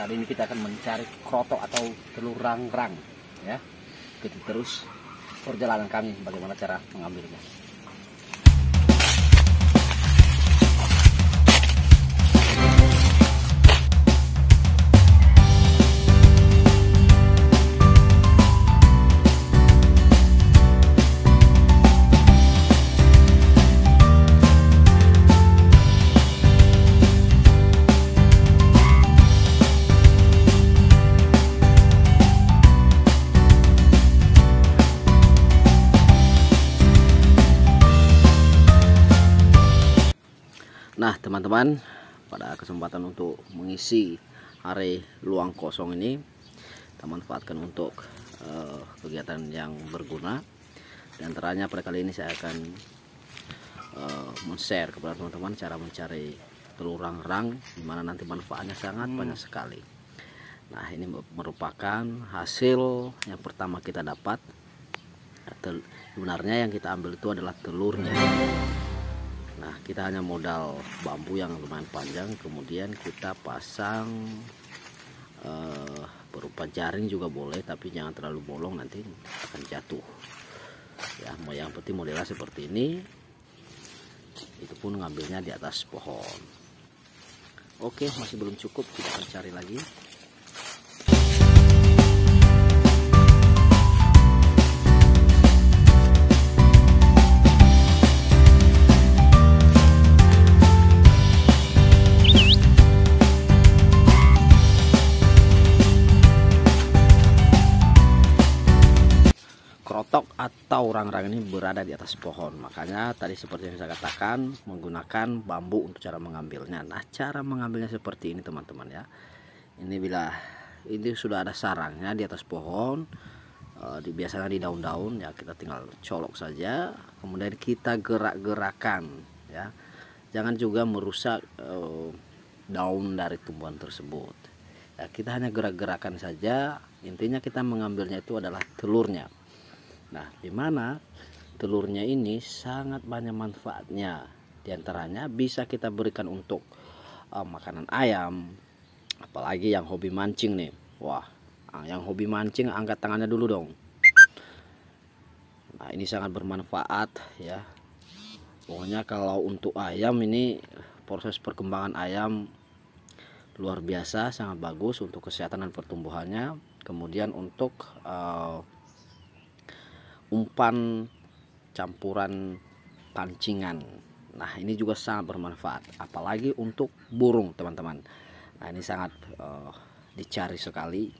Kali ini kita akan mencari krotok atau telur rang-rang ya. Ikuti terus perjalanan kami bagaimana cara mengambilnya. Nah, teman-teman, pada kesempatan untuk mengisi hari luang kosong ini, kita manfaatkan untuk uh, kegiatan yang berguna. Di antaranya pada kali ini saya akan uh, men-share kepada teman-teman cara mencari telur rang-rang, di mana nanti manfaatnya sangat hmm. banyak sekali. Nah, ini merupakan hasil yang pertama kita dapat. Sebenarnya yang kita ambil itu adalah telurnya. Nah kita hanya modal bambu yang lumayan panjang kemudian kita pasang uh, berupa jaring juga boleh tapi jangan terlalu bolong nanti akan jatuh. Ya mau yang penting modelnya seperti ini. Itu pun ngambilnya di atas pohon. Oke masih belum cukup kita akan cari lagi krotok atau rang-rang ini berada di atas pohon. Makanya tadi seperti yang saya katakan menggunakan bambu untuk cara mengambilnya. Nah cara mengambilnya seperti ini teman-teman ya. Ini bila ini sudah ada sarangnya di atas pohon e, di biasanya di daun-daun ya kita tinggal colok saja. Kemudian kita gerak-gerakan ya. Jangan juga merusak e, daun dari tumbuhan tersebut. Ya kita hanya gerak-gerakan saja. Intinya kita mengambilnya itu adalah telurnya Nah, di mana telurnya ini sangat banyak manfaatnya. Di antaranya bisa kita berikan untuk uh, makanan ayam, apalagi yang hobi mancing nih. Wah, uh, yang hobi mancing angkat tangannya dulu dong. Nah, ini sangat bermanfaat ya. Pokoknya kalau untuk ayam ini proses perkembangan ayam luar biasa, sangat bagus untuk kesehatan dan pertumbuhannya. Kemudian untuk uh, umpan campuran pancingan. Nah ini juga sangat bermanfaat apalagi untuk burung teman-teman. Nah ini sangat uh, dicari sekali.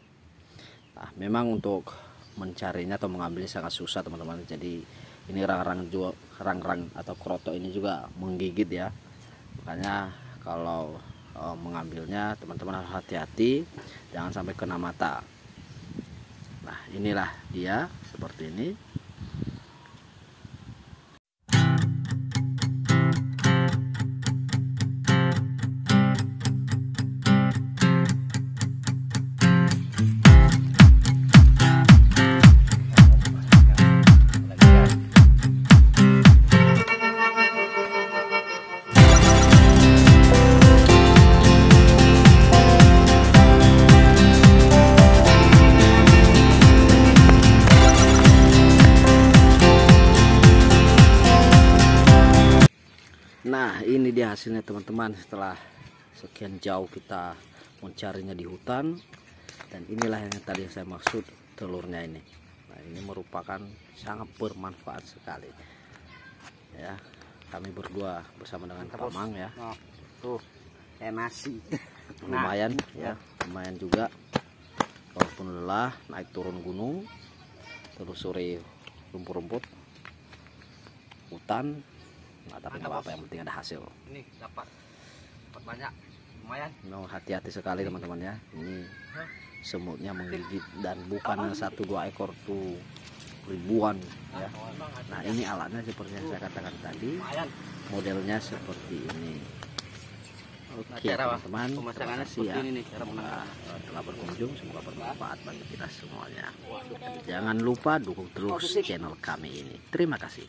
Nah memang untuk mencarinya atau mengambilnya sangat susah teman-teman. Jadi ini rang-rang juga rang-rang atau kroto ini juga menggigit ya. Makanya kalau uh, mengambilnya teman-teman harus hati-hati. Jangan sampai kena mata. Nah inilah dia seperti ini hasilnya teman-teman setelah sekian jauh kita mencarinya di hutan. Dan inilah yang tadi saya maksud telurnya ini. Nah ini merupakan sangat bermanfaat sekali. Ya kami berdua bersama dengan Terus, Pamang ya. Nah, tuh nasi. Lumayan nah, ya. Lumayan juga. Walaupun lelah naik turun gunung telusuri rumput-rumput hutan nggak tapi nggak apa-apa yang penting ada hasil. Ini dapat. Dapat banyak. Lumayan. Memang hati-hati sekali teman-teman ya. Ini semutnya menggigit dan bukan satu dua ekor tuh. Ribuan ya. nah ini alatnya seperti yang saya katakan tadi. Modelnya seperti ini. Oke teman-teman, terima kasih ya. semoga telah berkunjung, semoga bermanfaat bagi kita semuanya. Jangan lupa dukung terus channel kami ini. Terima kasih.